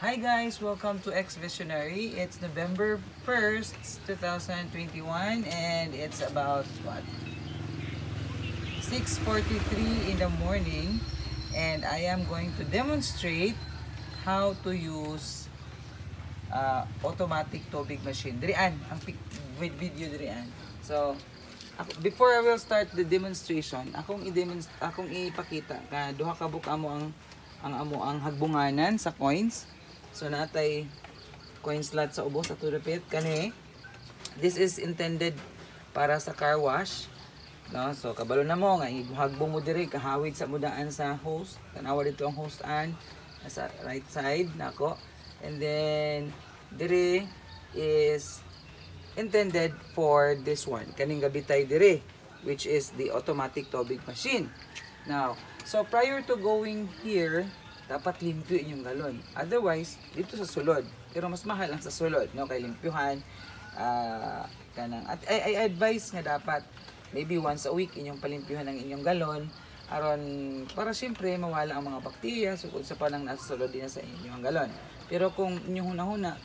Hi guys, welcome to X Visionary. It's November 1st, 2021 and it's about what? 6:43 in the morning and I am going to demonstrate how to use uh, automatic tubig machine. Dirian, ang video dirian. So, ako, before I will start the demonstration, akong i-demonst akong ipakita ka duha ka buka mo ang ang amo ang hagbunganan sa coins. So natay coin slot sa ubos at dapit kani. This is intended para sa car wash. No, so kabalo na mo nga hagbong mo diri kahawig sa mudaan sa host. Tanawa dito ang host an sa right side nako. And then diri is intended for this one. Kaning gabitay dire which is the automatic tubig machine. Now, so prior to going here, dapat limpyo inyong galon. Otherwise, dito sa sulod. Pero mas mahal ang sa sulod, no? Kay limpyuhan, ah, kanang, at I, I advise nga dapat, maybe once a week inyong palimpyuhan ang inyong galon, aron para siyempre mawala ang mga bakterya sukod sa panang nasa sulod din sa inyong galon. Pero kung inyong hunahuna,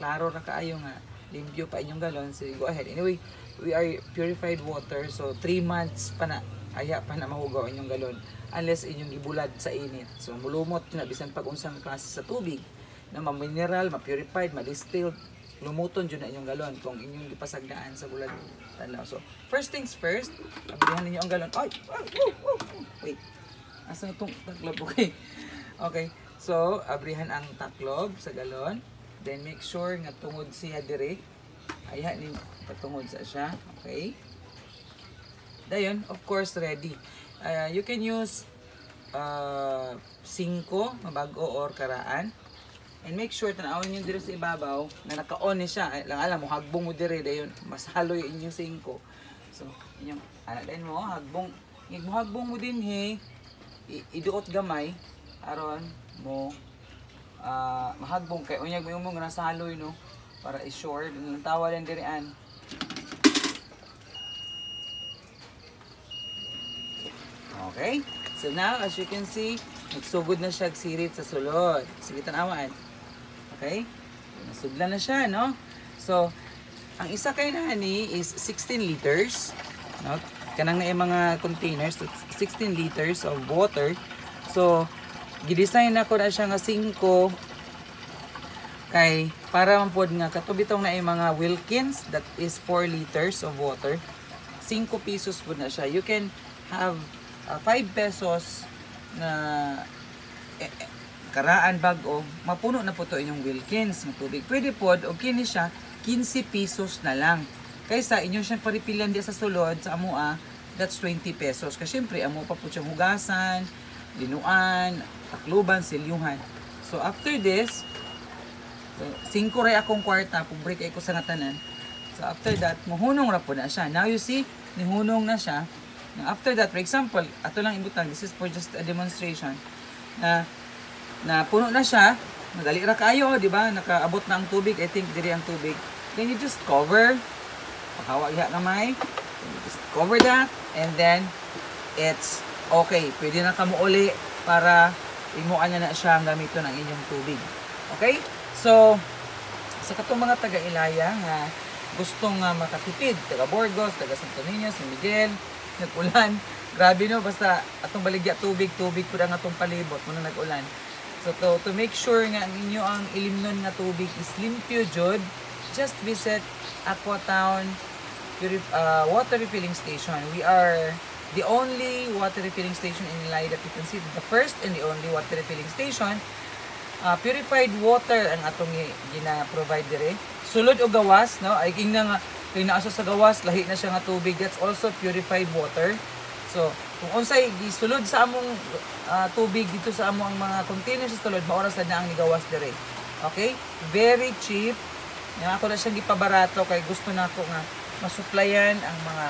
klaro ra kaayo nga limpyo pa inyong galon, so go ahead. Anyway, we are purified water, so 3 months pa na, aya pa na mahugaw inyong galon unless inyong gibulad sa init. So mulumot na bisan pag unsang klase sa tubig na ma-mineral, ma-purified, ma-distilled, lumuton dyan na inyong galon kung inyong gipasagdaan sa bulad tanaw. So first things first, abrihan ninyo ang galon. Ay! woo, woo, woo. Wait. Asa na itong taklob? Okay. Okay. So, abrihan ang taklob sa galon. Then make sure nga tungod siya dire. Aya ni patungod sa siya. Okay. Dayon, of course, ready. Uh, you can use uh, 5, mabago or karaan. And make sure tanawin nyo dire sa ibabaw na naka-on ni siya. Lang alam mo, hagbong mo dire dayon mas haloy inyong 5. So, inyong anak din mo, hagbong hagbong mo din he. i- Iduot gamay aron mo ah mahagbong kay unyag mo yung mga nasa haloy no para i-sure ng tawa lang Okay? So now, as you can see, nagsugod na siya sirit sa sulod. Sige, tanawan. Okay? Nasudla na siya, no? So, ang isa kay nani is 16 liters. No? Kanang na yung mga containers, 16 liters of water. So, gidesign na ko na siya nga 5 kay para man pod nga katubitong na yung mga Wilkins that is 4 liters of water. 5 pesos po na siya. You can have uh, 5 pesos na eh, eh, karaan bago, mapuno na po to inyong Wilkins ng tubig. Pwede po, o kini siya, 15 pesos na lang. Kaysa inyo siyang paripilan di sa sulod sa amua, that's 20 pesos. Kasi syempre, amo pa po siyang hugasan, linuan, takluban, silyuhan. So after this, so, 5 ray akong kwarta, pag break ay ko sa ngatanan. So after that, muhunong ra po na siya. Now you see, nihunong na siya. After that, for example, ato lang ibutang, this is for just a demonstration, na na puno na siya, madali ra kayo, di ba? Nakaabot na ang tubig, I think diri ang tubig. Then you just cover, pakawa iha kamay, just cover that, and then it's okay. Pwede na kamo uli para imuan na na siya ang gamiton ng inyong tubig. Okay? So, sa katong mga taga-Ilaya gustong nga makatipid, taga Burgos, taga Santo Niño, San Miguel, nag-ulan. Grabe no, basta atong baligya tubig, tubig pud ang atong palibot muna nag-ulan. So to, to make sure nga ang inyo ang ilimnon nga tubig is limpyo jud, just visit Aquatown uh, water refilling station. We are the only water refilling station in Ilaya that you can see. The first and the only water refilling station uh, purified water ang atong gi- gina-provide dire. Sulod o gawas, no? Ay king nga kay naasa sa gawas, lahi na siya nga tubig. That's also purified water. So, kung unsay gisulod sa among ah, tubig dito sa among mga containers sa sulod, maoras na ang nigawas dire. Okay? Very cheap. Nga ako na siyang gipabarato kay gusto na ako nga masuplayan ang mga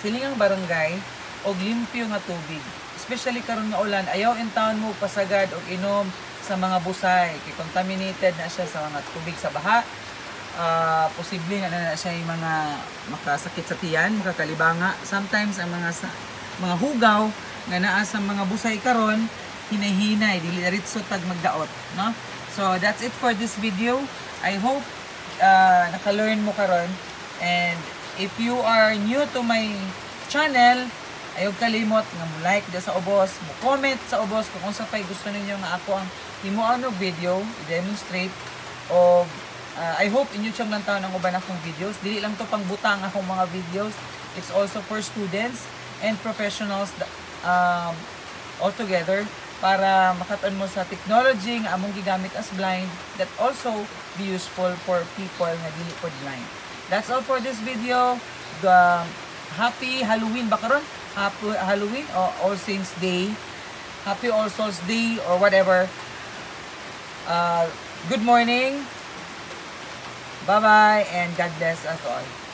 silingang barangay og limpyo nga tubig. Especially karon nga ulan, ayaw in town mo pasagad og inom sa mga busay kay contaminated na siya sa mga tubig sa baha. Ah, posible nga na, siya yung mga makasakit sa tiyan, makakalibanga. Sometimes ang mga sa, mga hugaw nga naa sa mga busay karon hinahinay dili ritso tag magdaot no? So that's it for this video. I hope uh, naka-learn mo karon. And if you are new to my channel ayog kalimot nga mo like da sa ubos mo comment sa ubos kung unsa pay gusto ninyo nga ako ang himuon og video i-demonstrate o uh, I hope inyo siyang lang taon ang uban akong videos dili lang to pang butang akong mga videos it's also for students and professionals um, all together para makatan mo sa technology nga among gigamit as blind that also be useful for people nga dili pod blind. That's all for this video. The happy Halloween ba karon? Happy Halloween or All Saints Day. Happy All Souls Day or whatever. Uh, good morning. Bye-bye and God bless us all.